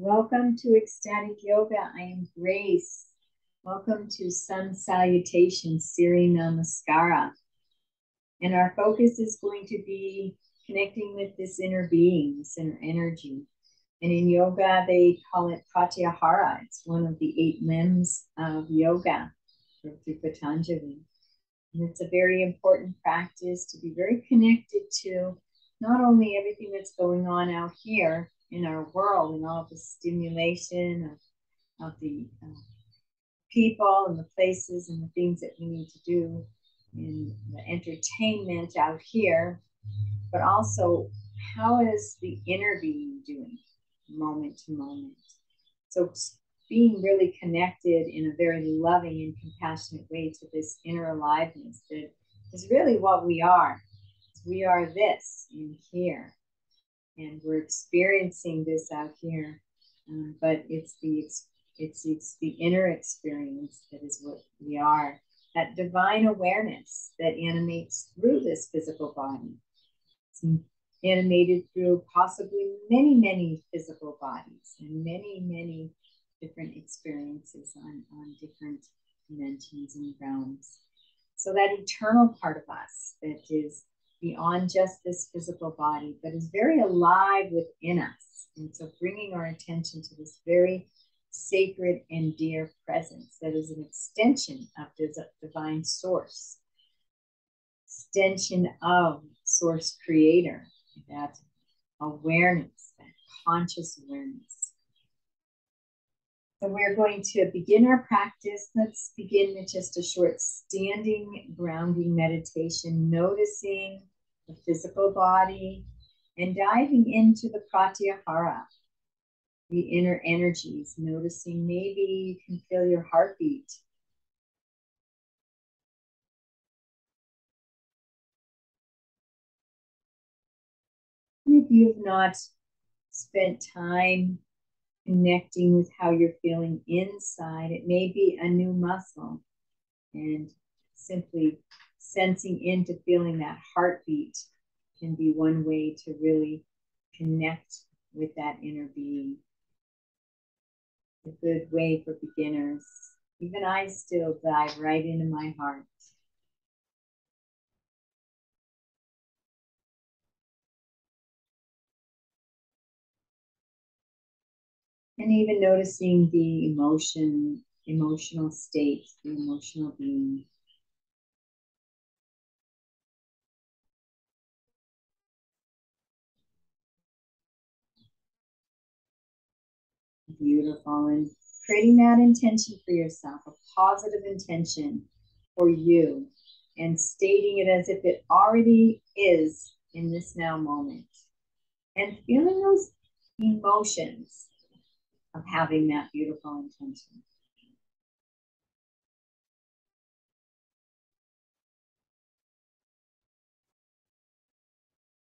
Welcome to Ecstatic Yoga. I am Grace. Welcome to Sun Salutation, Surya Namaskara. And our focus is going to be connecting with this inner being, this inner energy. And in yoga, they call it pratyahara. It's one of the eight limbs of yoga through Patanjali. And it's a very important practice to be very connected to not only everything that's going on out here in our world and all the stimulation of, of the uh, people and the places and the things that we need to do in the entertainment out here, but also how is the inner being doing moment to moment? So being really connected in a very loving and compassionate way to this inner aliveness that is really what we are. We are this in here and we're experiencing this out here. Um, but it's the it's it's the inner experience that is what we are. That divine awareness that animates through this physical body. It's animated through possibly many, many physical bodies and many, many different experiences on, on different dimensions and realms. So that eternal part of us that is beyond just this physical body, but is very alive within us. And so bringing our attention to this very sacred and dear presence that is an extension of this divine source, extension of source creator, that awareness, that conscious awareness. So we're going to begin our practice. Let's begin with just a short standing grounding meditation, noticing the physical body and diving into the pratyahara, the inner energies, noticing maybe you can feel your heartbeat. If you have not spent time connecting with how you're feeling inside. It may be a new muscle and simply sensing into feeling that heartbeat can be one way to really connect with that inner being. A good way for beginners. Even I still dive right into my heart. And even noticing the emotion, emotional state, the emotional being. Beautiful. And creating that intention for yourself, a positive intention for you, and stating it as if it already is in this now moment. And feeling those emotions of having that beautiful intention.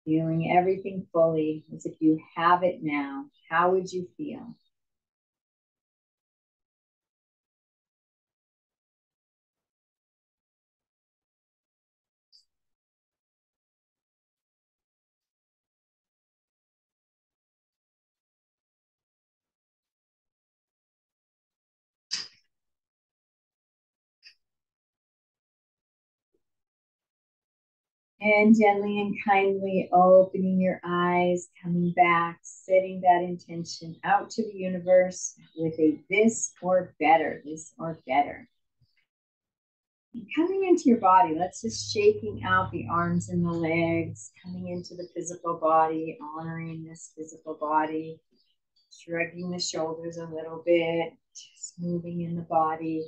Feeling everything fully as if you have it now. How would you feel? And gently and kindly opening your eyes, coming back, setting that intention out to the universe with a this or better, this or better. And coming into your body, let's just shaking out the arms and the legs, coming into the physical body, honoring this physical body, shrugging the shoulders a little bit, just moving in the body.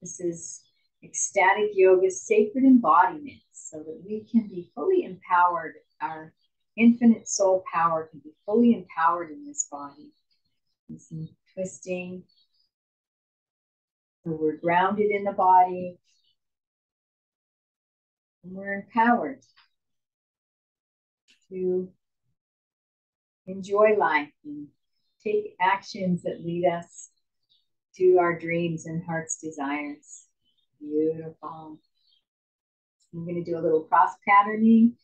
This is ecstatic yoga, sacred embodiment so that we can be fully empowered. Our infinite soul power can be fully empowered in this body. And some twisting. So we're grounded in the body. And we're empowered to enjoy life and take actions that lead us to our dreams and heart's desires. Beautiful. I'm going to do a little cross patterning.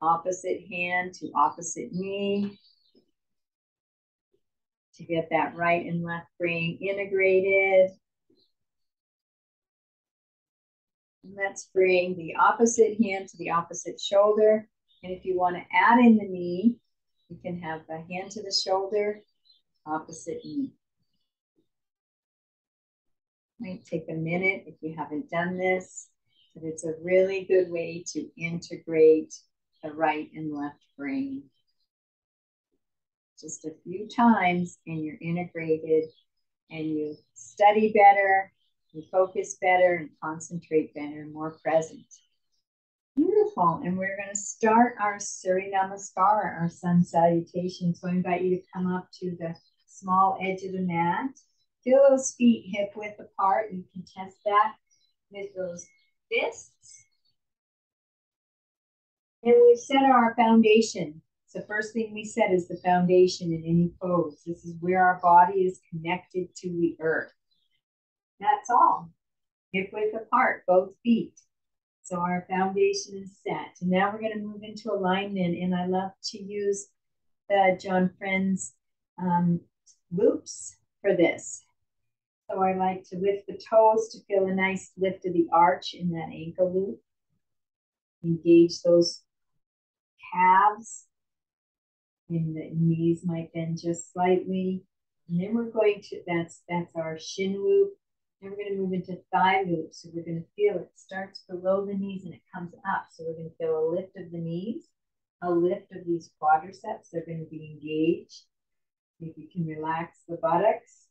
Opposite hand to opposite knee. to get that right and left brain integrated. Let's bring the opposite hand to the opposite shoulder. And if you want to add in the knee, you can have the hand to the shoulder, opposite knee. Might take a minute if you haven't done this, but it's a really good way to integrate the right and left brain. Just a few times and you're integrated and you study better, you focus better and concentrate better, more present. Beautiful. And we're going to start our Surya Namaskara, our sun salutation. So I invite you to come up to the small edge of the mat. Feel those feet hip width apart. You can test that with those fists. And we've set our foundation. So first thing we set is the foundation in any pose. This is where our body is connected to the earth. That's all. Hip width apart, both feet. So our foundation is set. And now we're going to move into alignment. And I love to use the John Friend's um, loops for this. So I like to lift the toes to feel a nice lift of the arch in that ankle loop. Engage those calves. And the knees might bend just slightly. And then we're going to, that's that's our shin loop. Then we're going to move into thigh loop. So we're going to feel it starts below the knees and it comes up. So we're going to feel a lift of the knees, a lift of these quadriceps. They're going to be engaged. If you can relax the buttocks.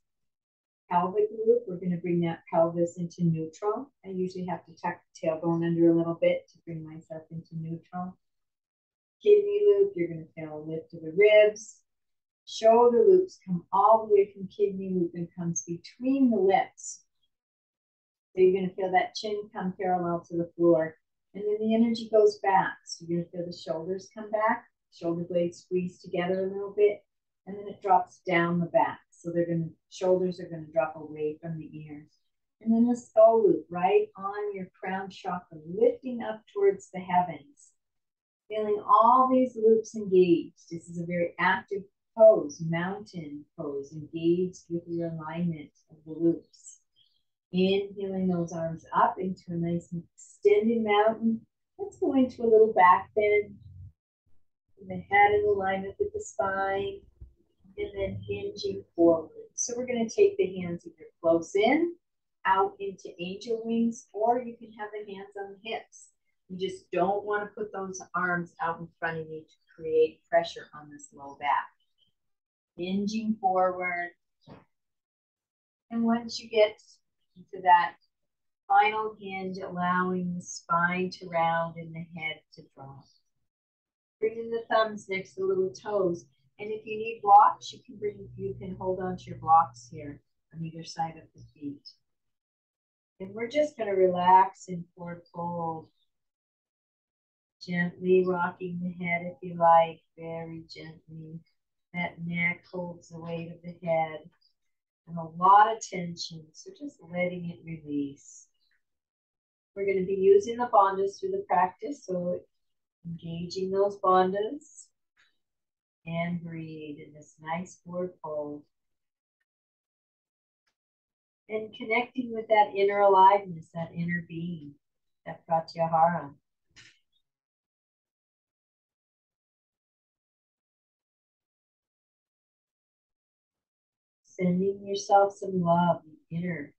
Pelvic loop, we're going to bring that pelvis into neutral. I usually have to tuck the tailbone under a little bit to bring myself into neutral. Kidney loop, you're going to feel a lift of the ribs. Shoulder loops come all the way from kidney loop and comes between the lips. So you're going to feel that chin come parallel to the floor. And then the energy goes back. So you're going to feel the shoulders come back, shoulder blades squeeze together a little bit, and then it drops down the back. So they're going to, shoulders are going to drop away from the ears. And then the skull loop right on your crown chakra, lifting up towards the heavens. Feeling all these loops engaged. This is a very active pose, mountain pose, engaged with your alignment of the loops. Inhaling those arms up into a nice extended mountain. Let's go into a little back bend. The head in alignment with the spine. And then hinging forward. So we're going to take the hands either close in, out into angel wings, or you can have the hands on the hips. You just don't want to put those arms out in front of you to create pressure on this low back. Hinging forward. And once you get to that final hinge, allowing the spine to round and the head to drop. Bringing the thumbs next to the little toes. And if you need blocks, you can bring, you can hold on to your blocks here on either side of the feet. And we're just going to relax in forward fold. Gently rocking the head if you like, very gently. That neck holds the weight of the head and a lot of tension. So just letting it release. We're going to be using the bandhas through the practice. So engaging those bandhas and breathe in this nice forward fold. And connecting with that inner aliveness, that inner being, that pratyahara. Sending yourself some love, inner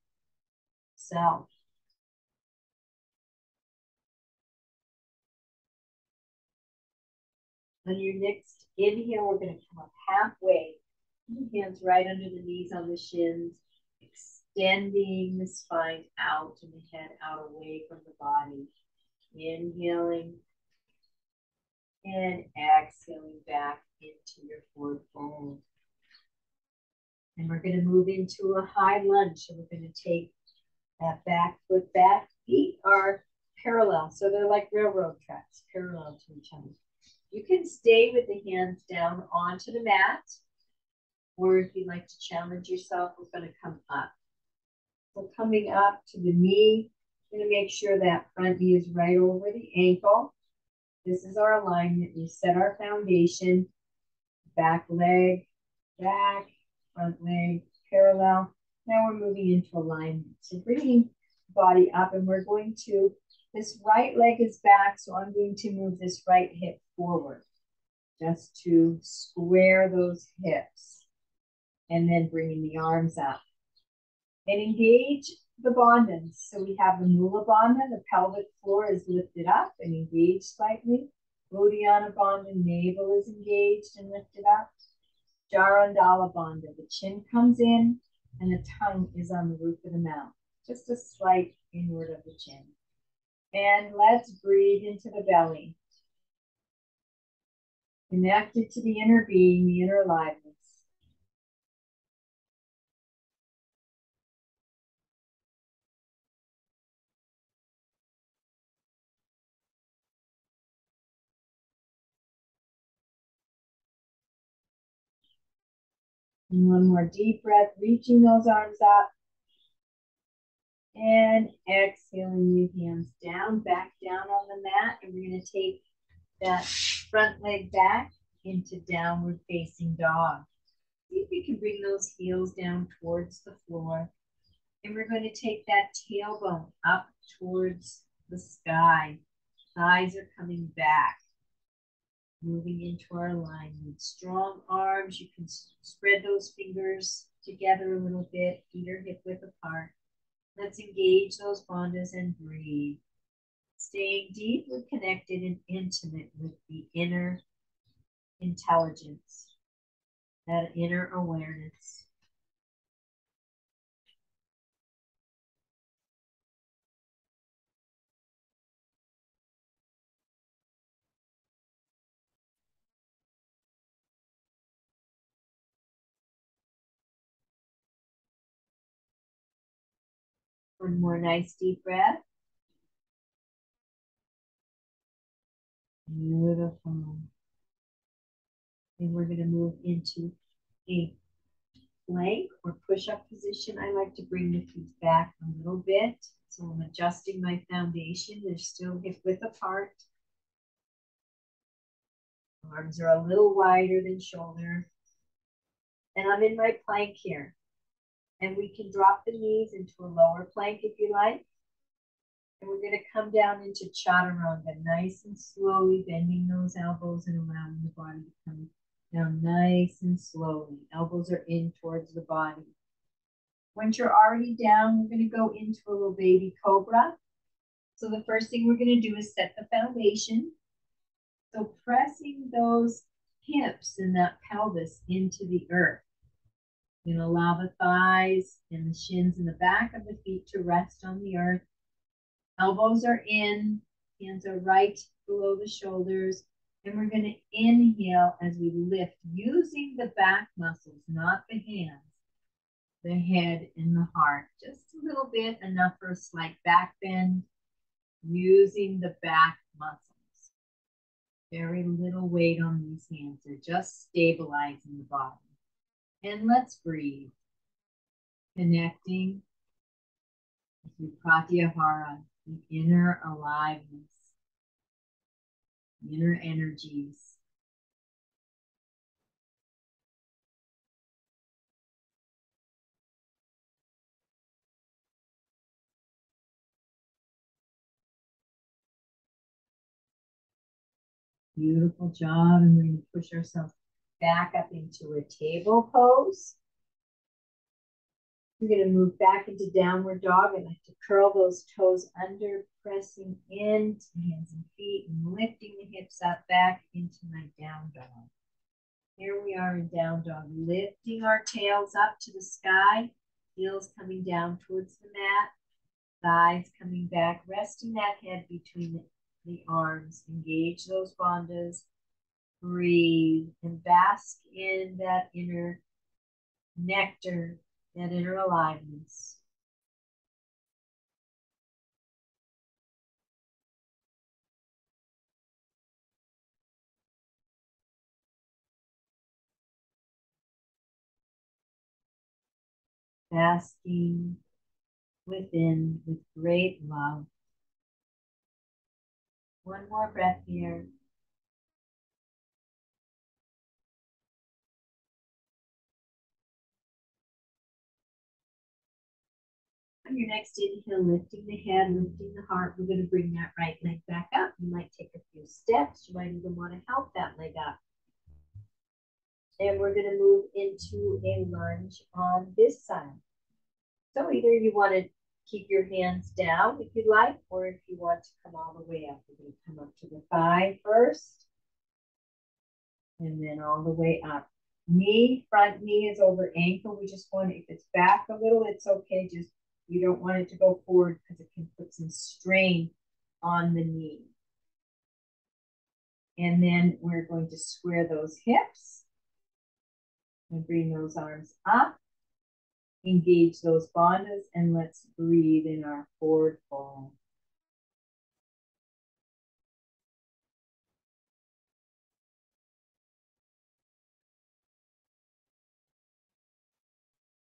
self. On your next inhale, we're going to come up halfway. Hands right under the knees on the shins, extending the spine out and the head out away from the body. Inhaling and exhaling back into your forward fold. And we're going to move into a high lunge. So we're going to take that back foot back. Feet are parallel. So they're like railroad tracks, parallel to each other. You can stay with the hands down onto the mat. Or if you'd like to challenge yourself, we're going to come up. So coming up to the knee, going to make sure that front knee is right over the ankle. This is our alignment. We set our foundation. Back leg, back, front leg parallel. Now we're moving into alignment. So bringing body up and we're going to, this right leg is back, so I'm going to move this right hip forward just to square those hips and then bringing the arms up. And engage the bandhas. So we have the Mula Bandha, the pelvic floor is lifted up and engaged slightly. Uddiyana Bandha, navel is engaged and lifted up. Jalandhara Bandha, the chin comes in and the tongue is on the roof of the mouth. Just a slight inward of the chin. And let's breathe into the belly. Connected to the inner being, the inner aliveness. And one more deep breath, reaching those arms up. And exhaling your hands down, back down on the mat. And we're going to take that front leg back into downward facing dog. See if you can bring those heels down towards the floor. And we're going to take that tailbone up towards the sky. Thighs are coming back. Moving into our alignment. Strong arms. You can spread those fingers together a little bit. Feet are hip width apart. Let's engage those bandhas and breathe. Staying deeply connected and intimate with the inner intelligence, that inner awareness. One more nice deep breath. Beautiful. And we're going to move into a plank or push-up position. I like to bring the feet back a little bit. So I'm adjusting my foundation. They're still hip width apart. Arms are a little wider than shoulder. And I'm in my plank here. And we can drop the knees into a lower plank if you like. And we're going to come down into chaturanga, nice and slowly, bending those elbows and allowing the body to come down nice and slowly. Elbows are in towards the body. Once you're already down, we're going to go into a little baby cobra. So the first thing we're going to do is set the foundation. So pressing those hips and that pelvis into the earth. You can allow the thighs and the shins and the back of the feet to rest on the earth. Elbows are in, hands are right below the shoulders. And we're going to inhale as we lift using the back muscles, not the hands, the head and the heart. Just a little bit, enough for a slight back bend, using the back muscles. Very little weight on these hands. They're just stabilizing the body. And let's breathe. Connecting with Pratyahara, the inner aliveness, inner energies. Beautiful job. And we're going to push ourselves back up into a table pose. We're going to move back into downward dog and like to curl those toes under, pressing into hands and feet and lifting the hips up back into my down dog. Here we are in down dog, lifting our tails up to the sky, heels coming down towards the mat, thighs coming back, resting that head between the, the arms. Engage those bandhas. Breathe and bask in that inner nectar that inner aliveness. Basking within with great love. One more breath here. On your next inhale, lifting the head, lifting the heart, we're going to bring that right leg back up. You might take a few steps. You might even want to help that leg up. And we're going to move into a lunge on this side. So either you want to keep your hands down if you'd like, or if you want to come all the way up, we're going to come up to the thigh first. And then all the way up. Knee, front knee is over ankle. We just want, if it's back a little, it's okay. Just, you don't want it to go forward because it can put some strain on the knee. And then we're going to square those hips and bring those arms up. Engage those bandhas and let's breathe in our forward fold.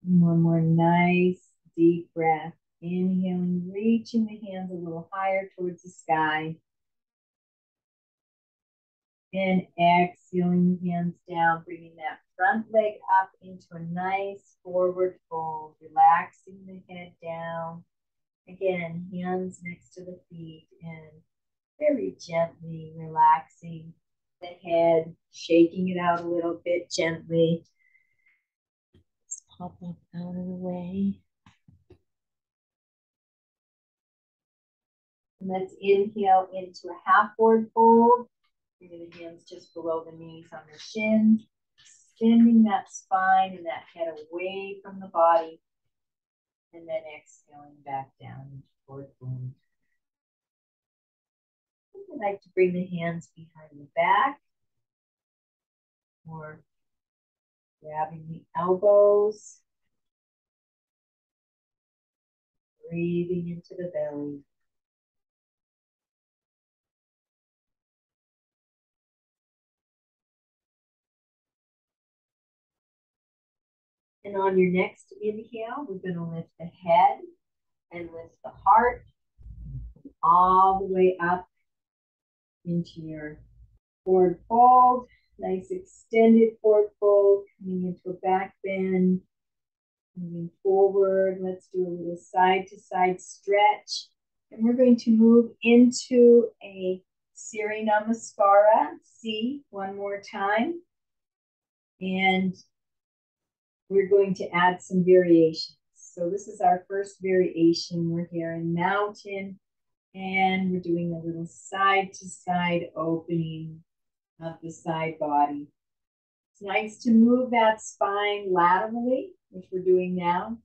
One more nice deep breath. Inhaling, reaching the hands a little higher towards the sky. And exhaling hands down, bringing that front leg up into a nice forward fold, relaxing the head down. Again, hands next to the feet and very gently relaxing the head, shaking it out a little bit gently. Let's pop up out of the way. And let's inhale into a half forward fold. Bringing the hands just below the knees on the shins extending that spine and that head away from the body. And then exhaling back down into forward fold. I like to bring the hands behind the back or grabbing the elbows. Breathing into the belly. And on your next inhale, we're going to lift the head and lift the heart all the way up into your forward fold. Nice extended forward fold, coming into a back bend, moving forward. Let's do a little side to side stretch. And we're going to move into a Surya Namaskara, C, one more time. And we're going to add some variations. So this is our first variation. We're here in mountain and we're doing a little side to side opening of the side body. It's nice to move that spine laterally, which we're doing now.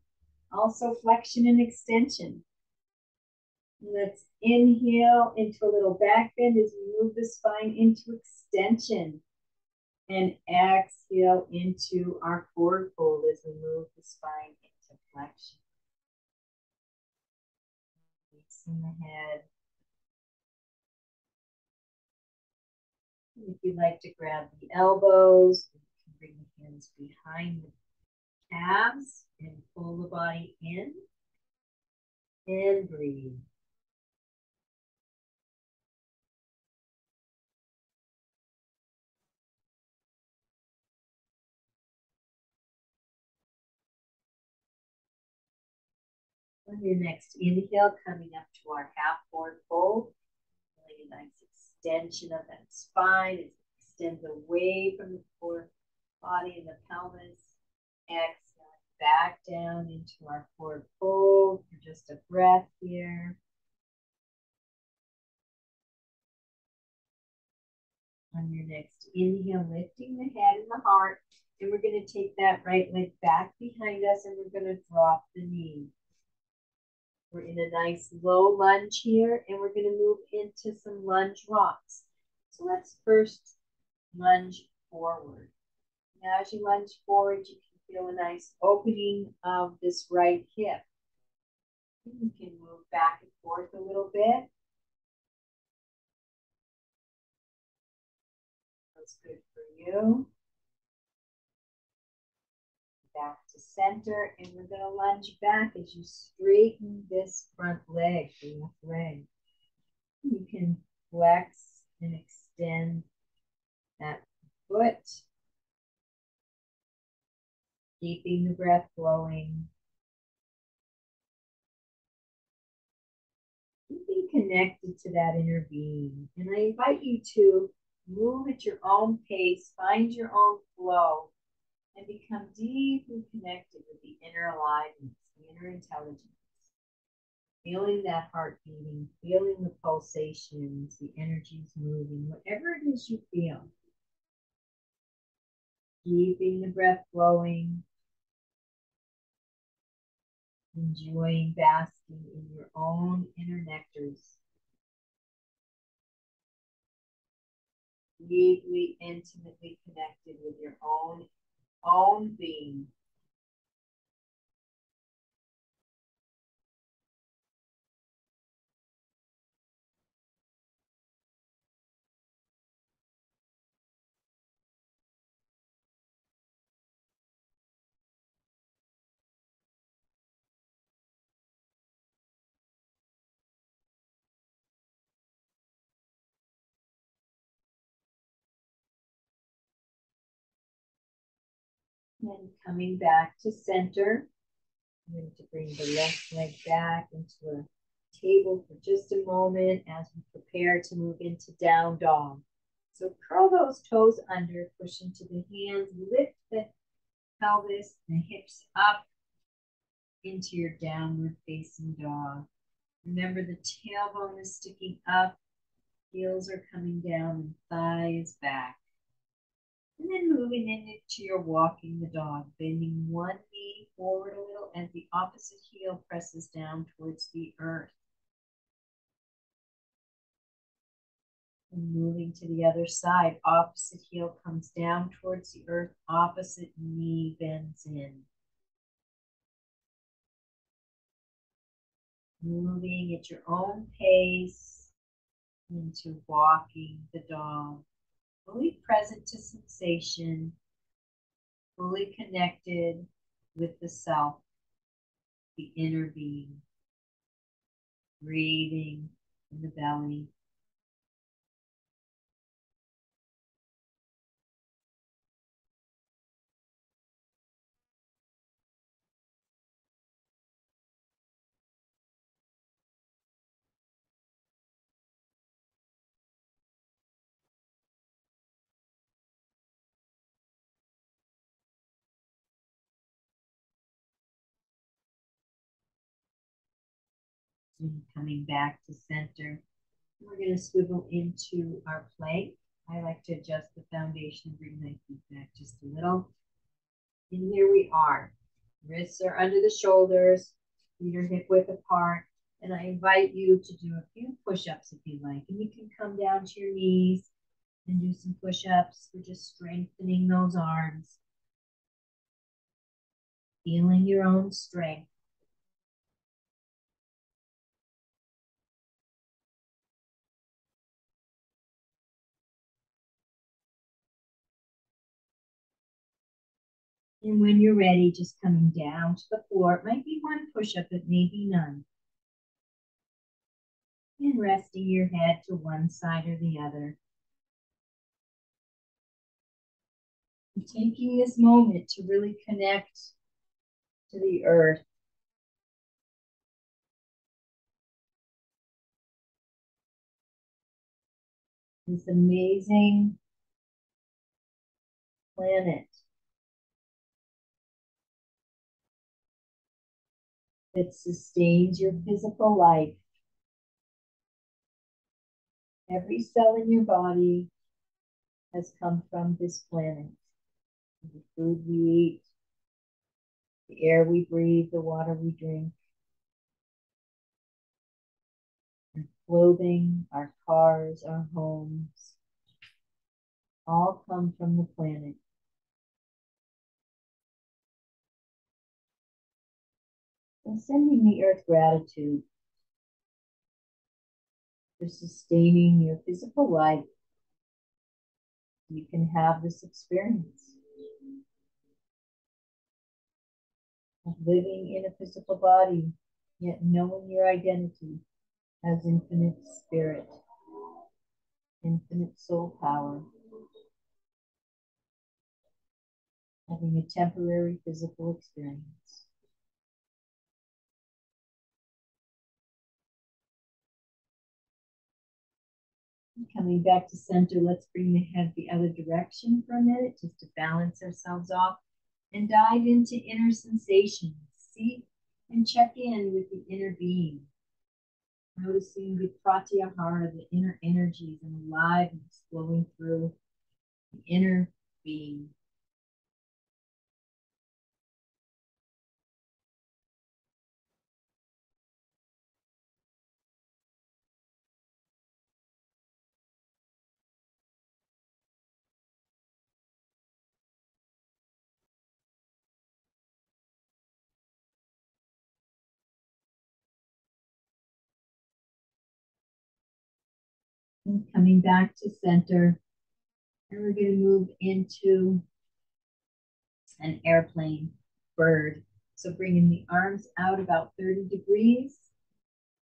Also flexion and extension. Let's inhale into a little back bend as we move the spine into extension and exhale into our forward fold as we move the spine into flexion. Releasing the head. If you'd like to grab the elbows, you can bring the hands behind the calves and pull the body in and breathe. On your next inhale, coming up to our half forward fold. Really a nice extension of that spine. It extends away from the core body and the pelvis. Exhale back down into our forward fold for just a breath here. On your next inhale, lifting the head and the heart. And we're going to take that right leg back behind us and we're going to drop the knee. We're in a nice low lunge here, and we're going to move into some lunge rocks. So let's first lunge forward. Now, as you lunge forward, you can feel a nice opening of this right hip. You can move back and forth a little bit. That's good for you center, and we're going to lunge back as you straighten this front leg, the left leg. You can flex and extend that foot, keeping the breath flowing. connected to that inner being. And I invite you to move at your own pace, find your own flow, and become deeply connected with the inner aliveness, the inner intelligence. Feeling that heart beating, feeling the pulsations, the energies moving, whatever it is you feel. Keeping the breath flowing, enjoying basking in your own inner nectars. Deeply, intimately connected with your own own being. And coming back to center. I'm going to bring the left leg back into a table for just a moment as we prepare to move into down dog. So curl those toes under, push into the hands, lift the pelvis, the hips up into your downward facing dog. Remember the tailbone is sticking up, heels are coming down, and thighs back. And then moving into your walking the dog, bending one knee forward a little as the opposite heel presses down towards the earth. And moving to the other side, opposite heel comes down towards the earth, opposite knee bends in. Moving at your own pace into walking the dog fully present to sensation, fully connected with the self, the inner being, breathing in the belly. And coming back to center. We're going to swivel into our plank. I like to adjust the foundation, bring my feet back just a little. And here we are. Wrists are under the shoulders, feet are hip width apart. And I invite you to do a few push-ups if you like. And you can come down to your knees and do some push-ups. We're just strengthening those arms. Feeling your own strength. And when you're ready, just coming down to the floor. It might be one push-up, it may be none. And resting your head to one side or the other. And taking this moment to really connect to the earth. This amazing planet that sustains your physical life. Every cell in your body has come from this planet. The food we eat, the air we breathe, the water we drink, our clothing, our cars, our homes, all come from the planet. And sending the earth gratitude for sustaining your physical life. You can have this experience of living in a physical body, yet knowing your identity as infinite spirit, infinite soul power. Having a temporary physical experience. Coming back to center, let's bring the head the other direction for a minute just to balance ourselves off and dive into inner sensations. See and check in with the inner being. Noticing the pratyahara, the inner energies and aliveness flowing through the inner being. And coming back to center. And we're going to move into an airplane bird. So bringing the arms out about 30 degrees.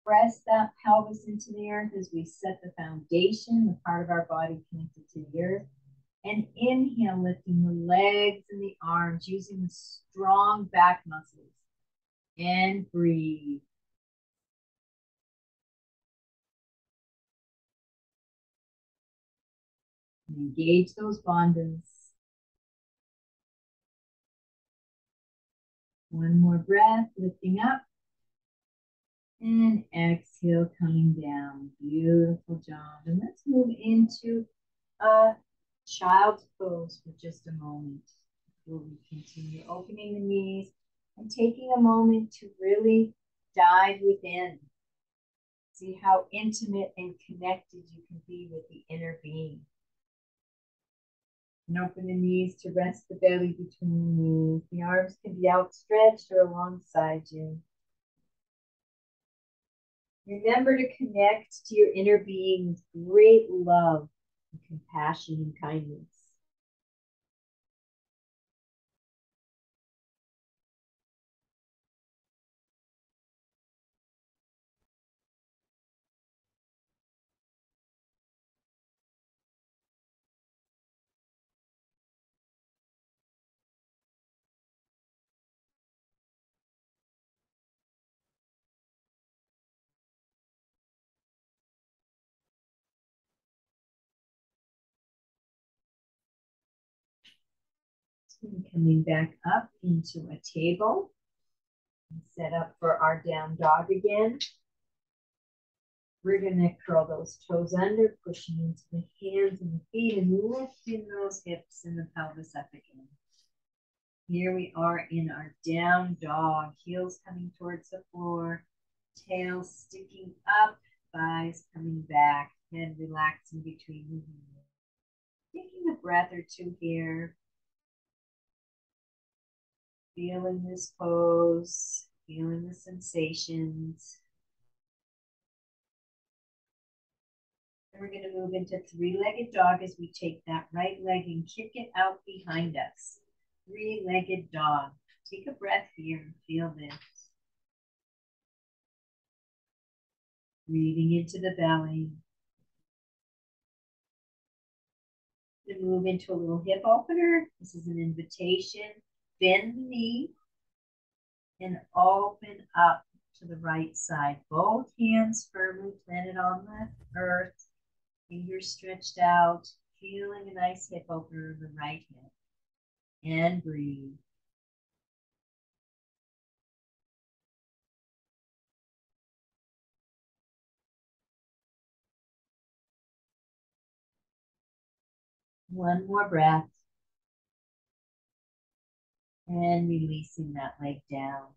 Press that pelvis into the earth as we set the foundation, the part of our body connected to the earth. And inhale, lifting the legs and the arms using the strong back muscles. And breathe. Engage those bandhas. One more breath, lifting up. And exhale, coming down. Beautiful job. And let's move into a child's pose for just a moment. Where we continue opening the knees and taking a moment to really dive within. See how intimate and connected you can be with the inner being. And open the knees to rest the belly between the knees. The arms can be outstretched or alongside you. Remember to connect to your inner being with great love and compassion and kindness. And coming back up into a table. Set up for our down dog again. We're going to curl those toes under, pushing into the hands and the feet and lifting those hips and the pelvis up again. Here we are in our down dog, heels coming towards the floor, tail sticking up, thighs coming back, head relaxing between the knees. Taking a breath or two here. Feeling this pose, feeling the sensations. And we're going to move into three-legged dog as we take that right leg and kick it out behind us. Three-legged dog. Take a breath here and feel this. Breathing into the belly. Then move into a little hip opener. This is an invitation bend the knee and open up to the right side. Both hands firmly planted on the earth, fingers stretched out, feeling a nice hip opener in the right hip. And breathe. One more breath and releasing that leg down.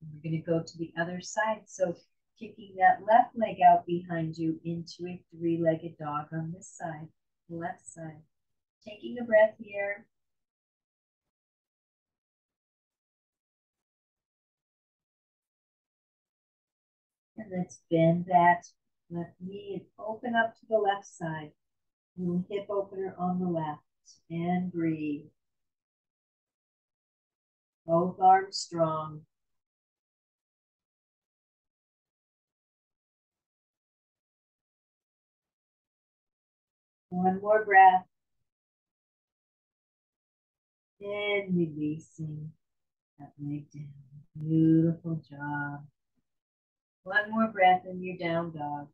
And we're going to go to the other side. So kicking that left leg out behind you into a three-legged dog on this side, left side. Taking a breath here. And let's bend that left knee and open up to the left side. Little hip opener on the left. And breathe both arms strong. One more breath. And releasing that leg down. Beautiful job. One more breath and you're down dog.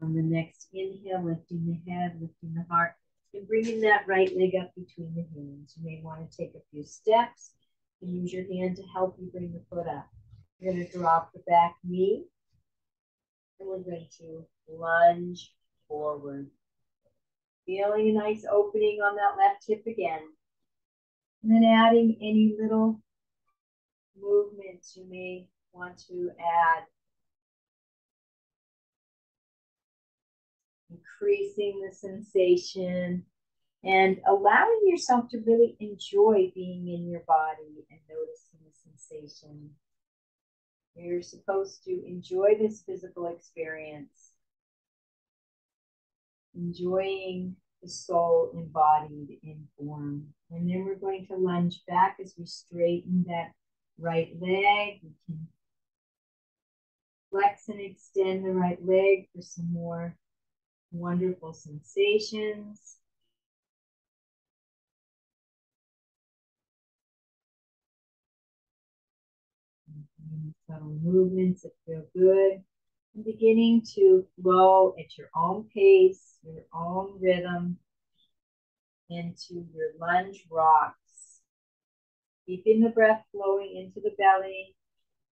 On the next inhale, lifting the head, lifting the heart and bringing that right leg up between the hands. You may want to take a few steps and use your hand to help you bring the foot up. You're going to drop the back knee, and we're going to lunge forward. Feeling a nice opening on that left hip again. And then adding any little movements you may want to add. Increasing the sensation and allowing yourself to really enjoy being in your body and noticing the sensation. You're supposed to enjoy this physical experience, enjoying the soul embodied in form. And then we're going to lunge back as we straighten that right leg. We can flex and extend the right leg for some more wonderful sensations. Subtle movements that feel good. And beginning to flow at your own pace, your own rhythm into your lunge rocks. Keeping the breath flowing into the belly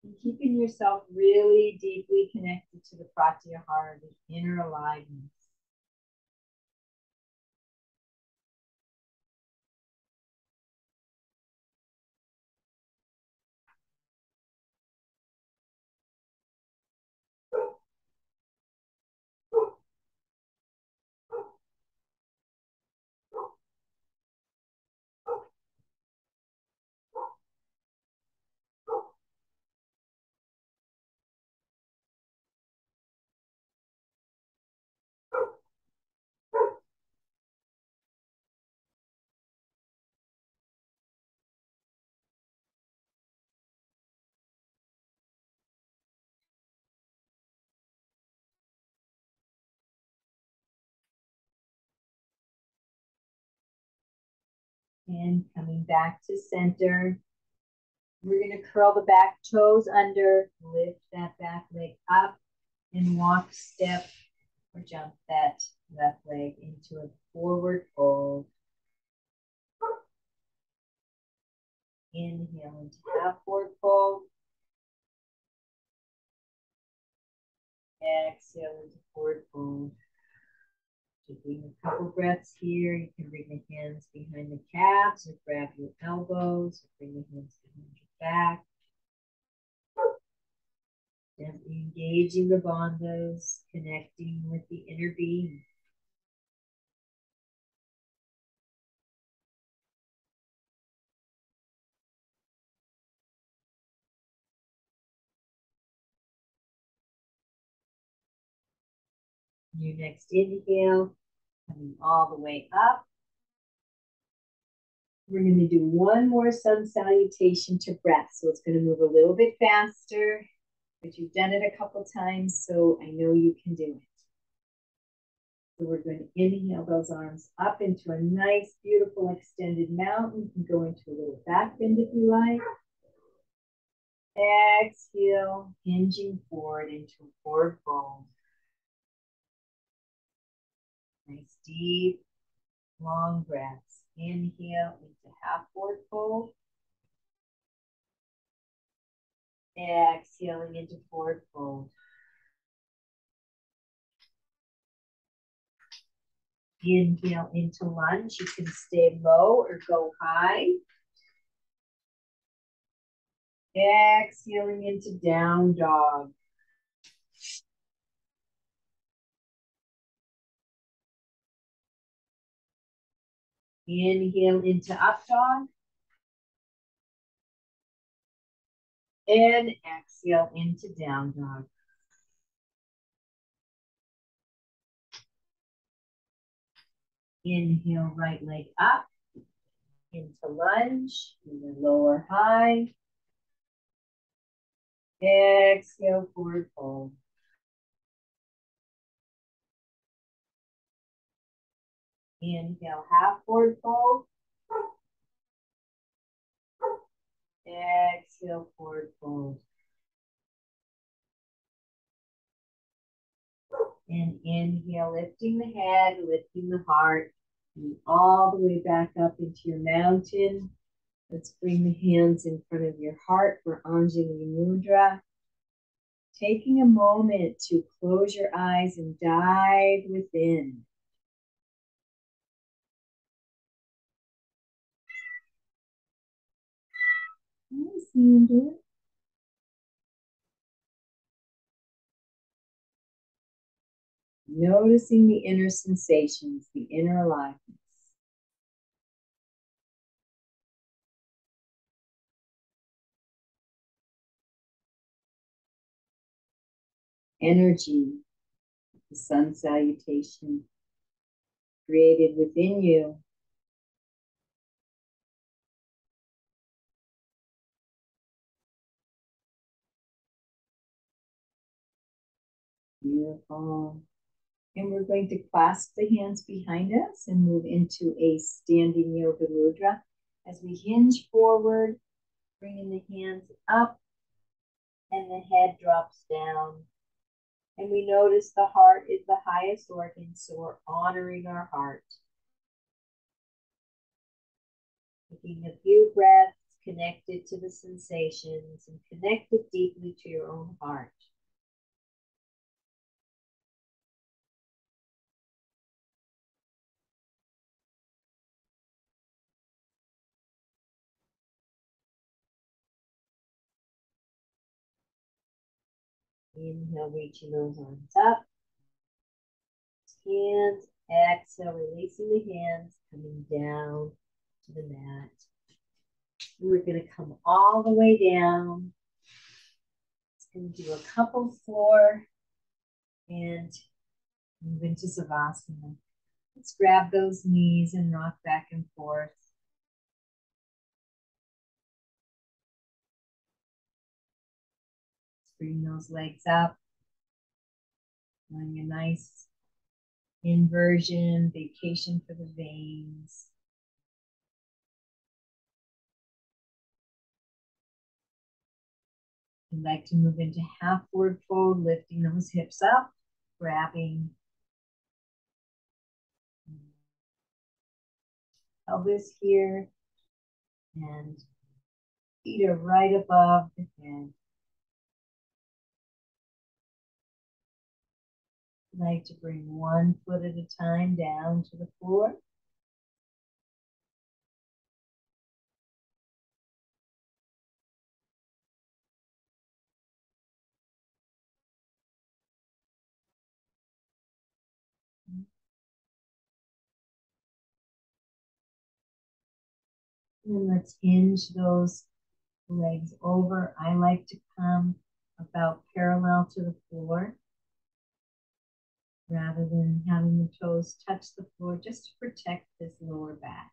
and keeping yourself really deeply connected to the pratyahara, the inner aliveness. And coming back to center. We're going to curl the back toes under, lift that back leg up, and walk, step, or jump that left leg into a forward fold. Inhale into forward fold. Exhale into forward fold. Taking a couple breaths here. You can bring the hands behind the calves or grab your elbows or bring the hands behind your back. Gently engaging the bandhas, connecting with the inner being. Your next inhale, coming all the way up. We're going to do one more sun salutation to breath. So it's going to move a little bit faster, but you've done it a couple times, so I know you can do it. So we're going to inhale those arms up into a nice, beautiful extended mountain. You can go into a little back bend if you like. Exhale, hinging forward into a forward fold. Nice deep, long breaths. Inhale into half forward fold. Exhaling into forward fold. Inhale into lunge. You can stay low or go high. Exhaling into down dog. Inhale into up dog. And exhale into down dog. Inhale, right leg up into lunge, either high. Exhale, forward fold. Inhale, half forward fold. Exhale, forward fold. And inhale, lifting the head, lifting the heart, and all the way back up into your mountain. Let's bring the hands in front of your heart for Anjali Mudra. Taking a moment to close your eyes and dive within. Hi, Sandra. Noticing the inner sensations, the inner aliveness. Energy, the sun salutation created within you. Beautiful. Um, and we're going to clasp the hands behind us and move into a standing yoga mudra. As we hinge forward, bringing the hands up and the head drops down. And we notice the heart is the highest organ, so we're honoring our heart. Taking a few breaths connected to the sensations and connected deeply to your own heart. Inhale, reaching those arms up. Hands, exhale, releasing the hands, coming down to the mat. We're going to come all the way down. To do a couple floor and move into Savasana. Let's grab those knees and rock back and forth. Bring those legs up. Doing a nice inversion, vacation for the veins. You'd like to move into half forward fold, lifting those hips up, grabbing pelvis here, and feet are right above the head. Like to bring one foot at a time down to the floor. And let's hinge those legs over. I like to come about parallel to the floor rather than having the toes touch the floor just to protect this lower back.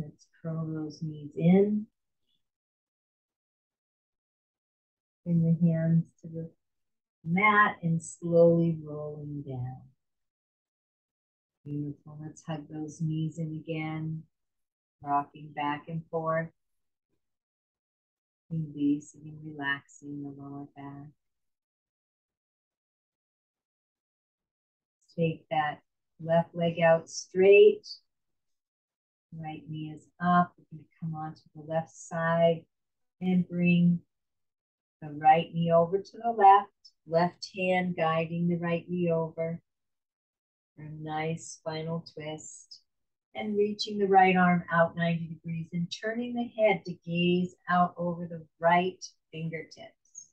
Let's curl those knees in. Bring the hands to the mat and slowly rolling down. Beautiful. Let's hug those knees in again rocking back and forth, releasing and relaxing the lower back. Take that left leg out straight. Right knee is up. We're going to come onto the left side and bring the right knee over to the left. Left hand guiding the right knee over. For a nice spinal twist and reaching the right arm out 90 degrees and turning the head to gaze out over the right fingertips.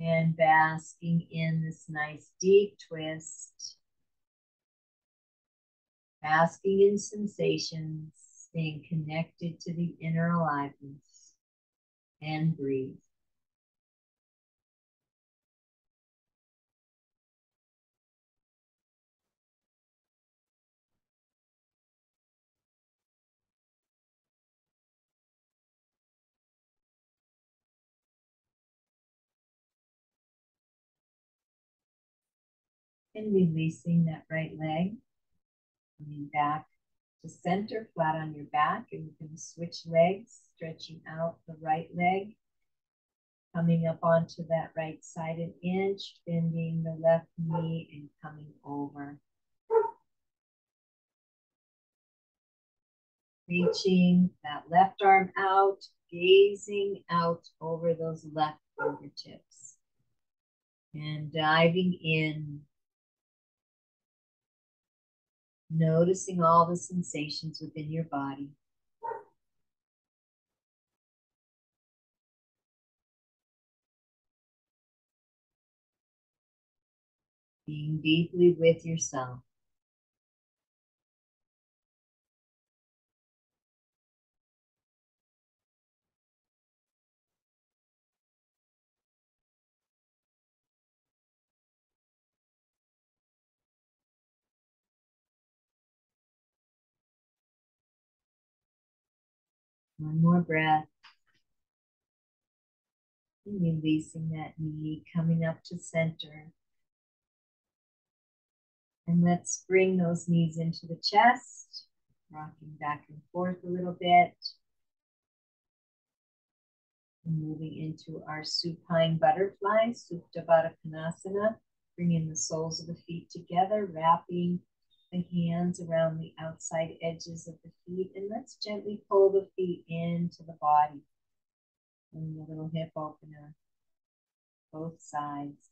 And basking in this nice deep twist. Basking in sensations, staying connected to the inner aliveness. And breathe. And releasing that right leg. Coming back to center, flat on your back, and you can switch legs, stretching out the right leg, coming up onto that right side an inch, bending the left knee and coming over. Reaching that left arm out, gazing out over those left fingertips and diving in. Noticing all the sensations within your body. Being deeply with yourself. One more breath. Releasing that knee, coming up to center. And let's bring those knees into the chest, rocking back and forth a little bit. And moving into our supine butterfly, Supta Baddha Konasana, bringing the soles of the feet together, wrapping the hands around the outside edges of the feet and let's gently pull the feet into the body. And the little hip opener, both sides.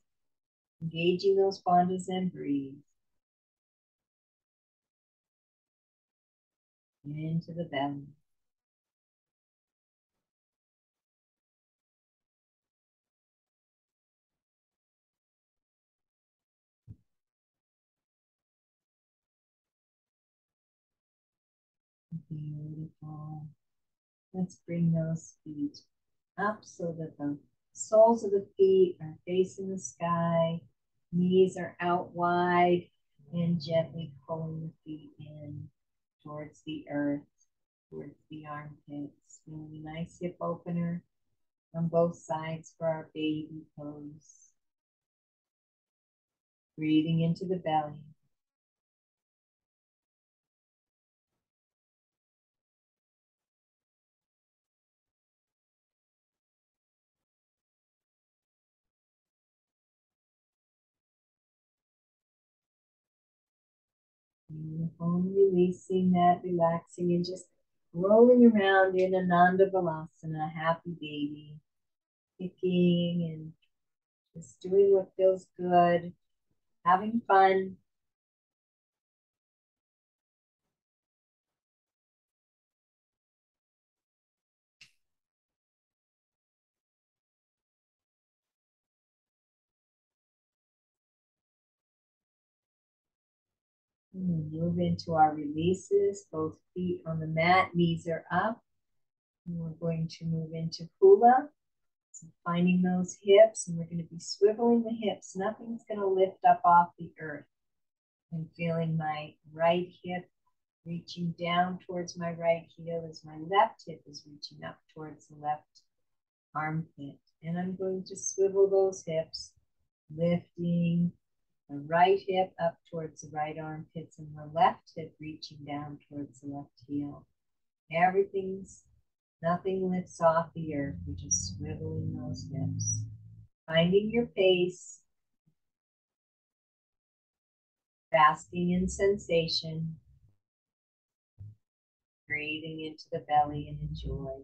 Engaging those bandhas and breathe. Into the belly. Beautiful. Let's bring those feet up so that the soles of the feet are facing the sky, knees are out wide, and gently pulling the feet in towards the earth, towards the armpits. Feeling a nice hip opener on both sides for our baby pose. Breathing into the belly. Beautiful. Releasing that, relaxing, and just rolling around in Ananda Balasana, happy baby. Kicking and just doing what feels good, having fun. Move into our releases, both feet on the mat, knees are up. We're going to move into hula. So finding those hips, and we're going to be swiveling the hips. Nothing's going to lift up off the earth. And feeling my right hip reaching down towards my right heel as my left hip is reaching up towards the left armpit. And I'm going to swivel those hips, lifting the right hip up towards the right armpits and the left hip reaching down towards the left heel. Everything's, nothing lifts off the earth. We're just swiveling those hips. Finding your pace. Basking in sensation. Breathing into the belly and enjoy.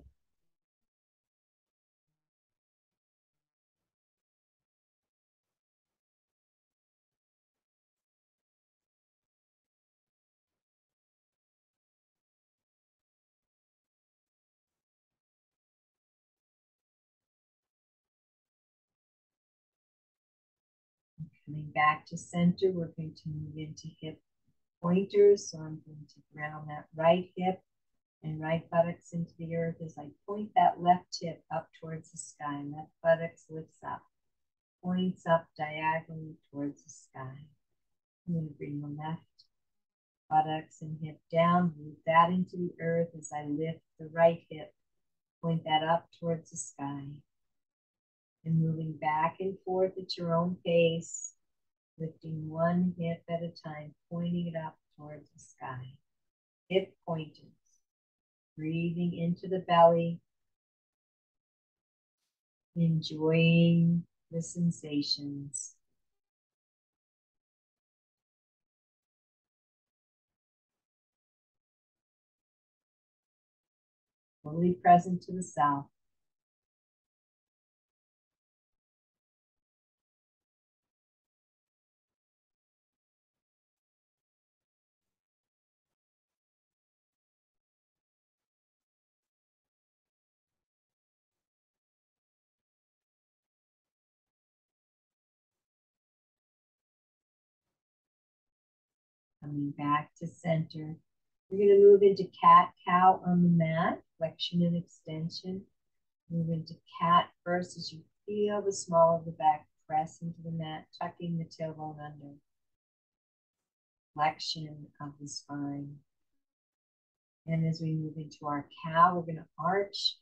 Coming back to center, we're going to move into hip pointers. So I'm going to ground that right hip and right buttocks into the earth as I point that left hip up towards the sky. And left buttocks lifts up, points up diagonally towards the sky. I'm going to bring the left buttocks and hip down, move that into the earth as I lift the right hip, point that up towards the sky. And moving back and forth at your own pace, lifting one hip at a time, pointing it up towards the sky. hip pointers. Breathing into the belly. Enjoying the sensations. Fully present to the self. Coming back to center. We're going to move into cat cow on the mat, flexion and extension. Move into cat first as you feel the small of the back press into the mat, tucking the tailbone under. Flexion of the spine. And as we move into our cow, we're going to arch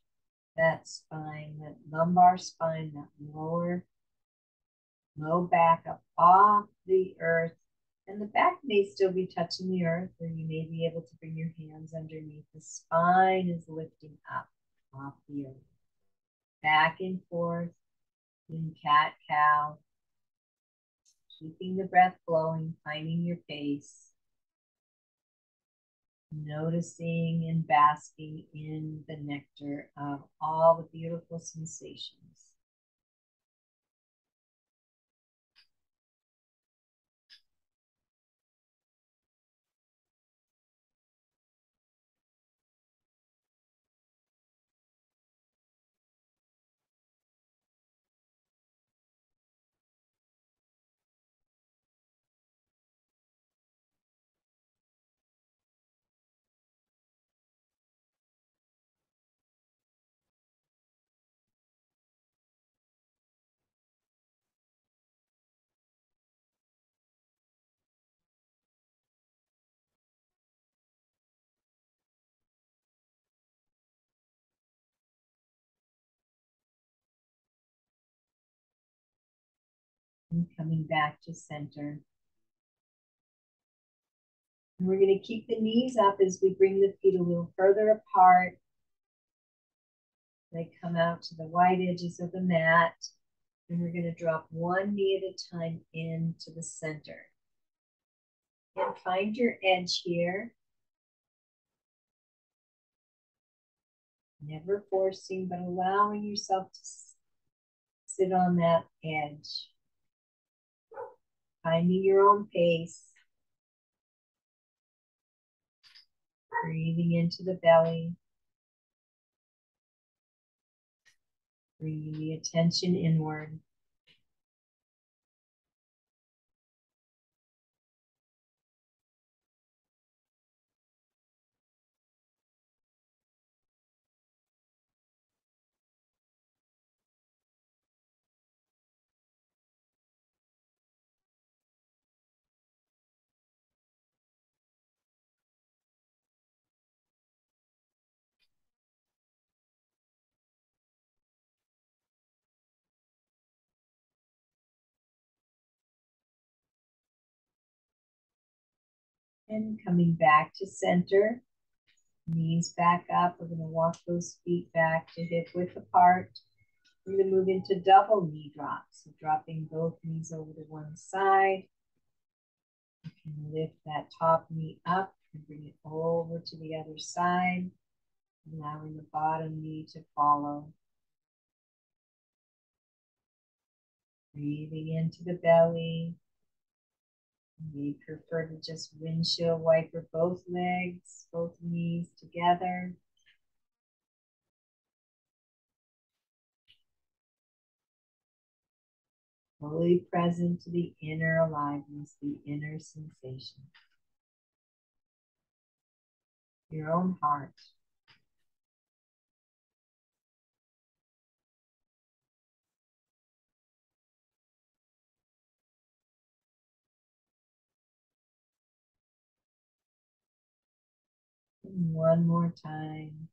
that spine, that lumbar spine, that lower, low back up off the earth and the back may still be touching the earth, or you may be able to bring your hands underneath. The spine is lifting up off the earth. Back and forth in cat cow. Keeping the breath flowing, finding your pace. Noticing and basking in the nectar of all the beautiful sensations. And coming back to center. And we're going to keep the knees up as we bring the feet a little further apart. They come out to the wide edges of the mat. And we're going to drop one knee at a time into the center. And find your edge here. Never forcing, but allowing yourself to sit on that edge finding your own pace. Breathing into the belly. Bringing the attention inward. Coming back to center, knees back up. We're going to walk those feet back to hip width apart. We're going to move into double knee drops. So dropping both knees over to one side. You can lift that top knee up and bring it over to the other side, allowing the bottom knee to follow. Breathing into the belly, we prefer to just windshield wiper both legs, both knees together. Fully present to the inner aliveness, the inner sensation. Your own heart. One more time.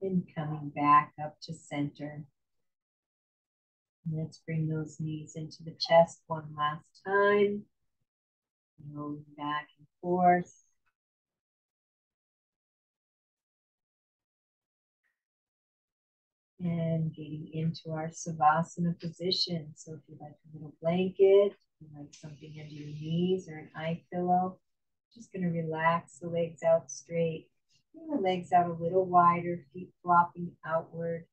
And coming back up to center. Let's bring those knees into the chest one last time. Rolling back and forth. And getting into our Savasana position. So if you like a little blanket, you like something under your knees or an eye pillow, just going to relax the legs out straight. Bring the legs out a little wider, feet flopping outward.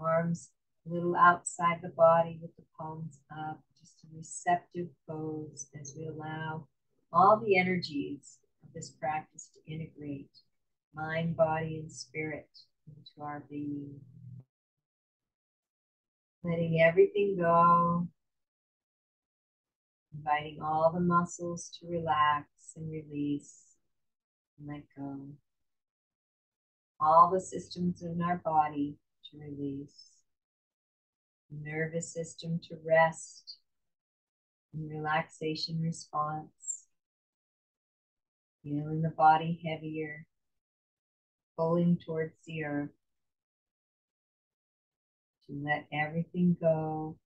Arms a little outside the body with the palms up. Just a receptive pose as we allow all the energies of this practice to integrate mind, body, and spirit into our being. Letting everything go. Inviting all the muscles to relax and release and let go. All the systems in our body to release. Nervous system to rest and relaxation response. Feeling the body heavier pulling towards the earth to let everything go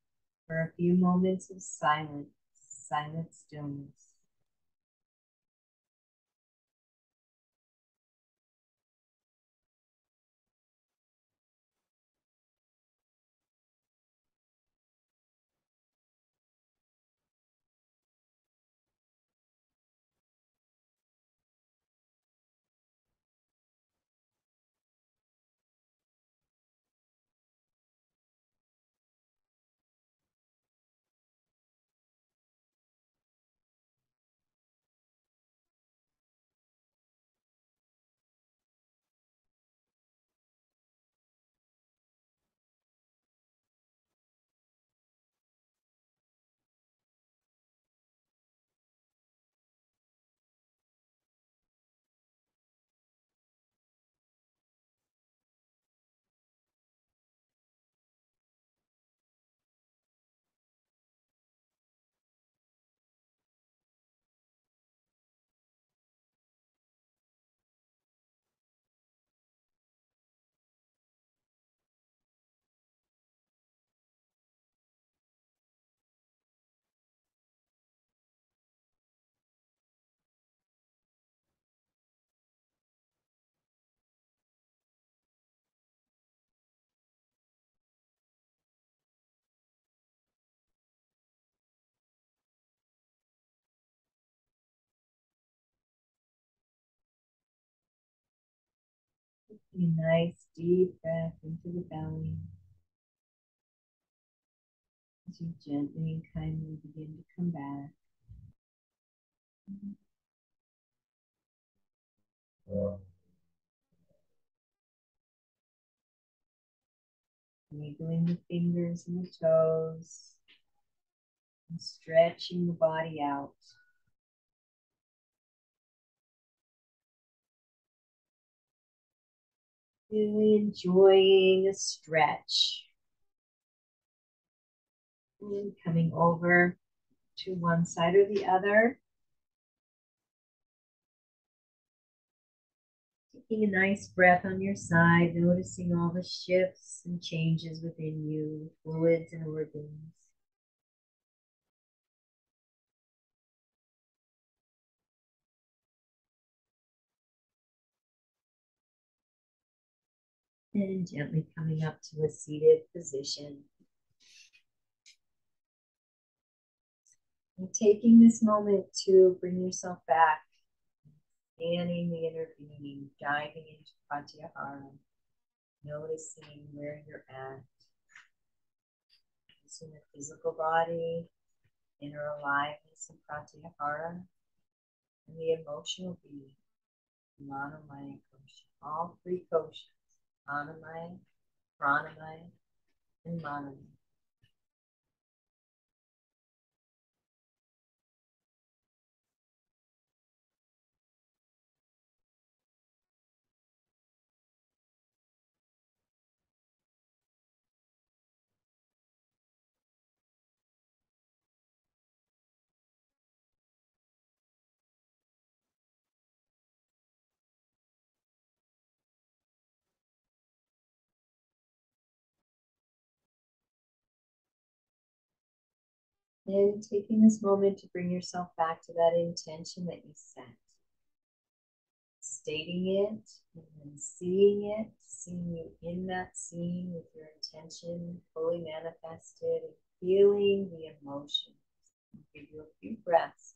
for a few moments of silence, silent stillness. A nice deep breath into the belly. As you gently and kindly begin to come back. Wiggling the fingers and the toes. And stretching the body out. Really enjoying a stretch. And coming over to one side or the other. Taking a nice breath on your side, noticing all the shifts and changes within you, fluids and organs. And gently coming up to a seated position. And taking this moment to bring yourself back, scanning the inner being, diving into Pratyahara, noticing where you're at. in the physical body, inner aliveness in Pratyahara, and the emotional being, Manomaya Kosha, all three koshas. Annamaya, Pranamaya, and Manomaya. And taking this moment to bring yourself back to that intention that you set. Stating it and then seeing it, seeing you in that scene with your intention fully manifested and feeling the emotions. Give you a few breaths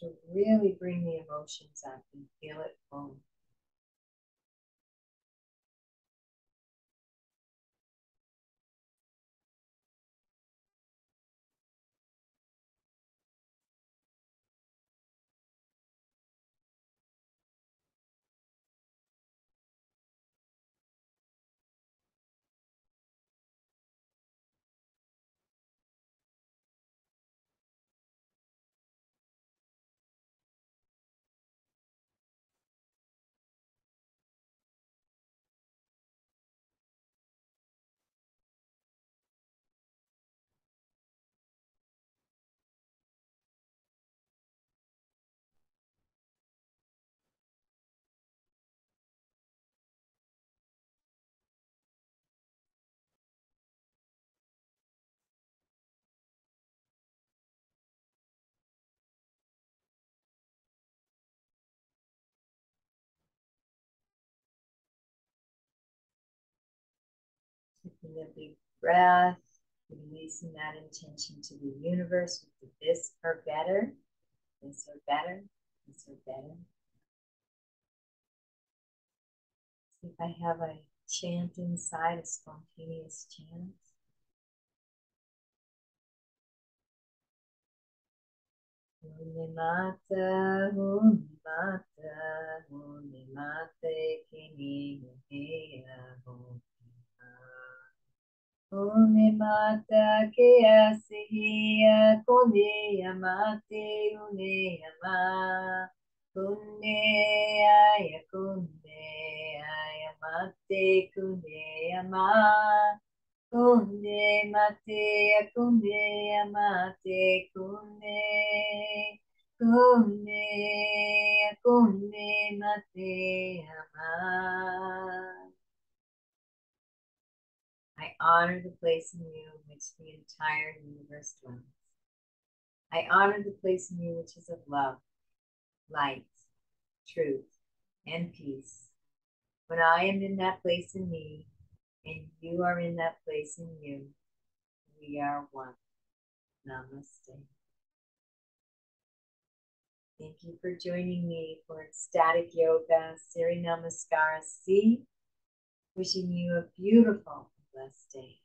to really bring the emotions up and feel it full. Taking a big breath, releasing that intention to the universe with this or better, this or better, this or better. See if I have a chant inside, a spontaneous chant. Hone mata, hone mata, One mata ke asihia kone amate une ama kone aya kone aya mate kune ama kone mate kune amate kune kune kune mate ama I honor the place in you in which the entire universe dwells. I honor the place in you which is of love, light, truth, and peace. When I am in that place in me, and you are in that place in you, we are one. Namaste. Thank you for joining me for ecstatic yoga, Surya Namaskara C. Wishing you a beautiful blessed day.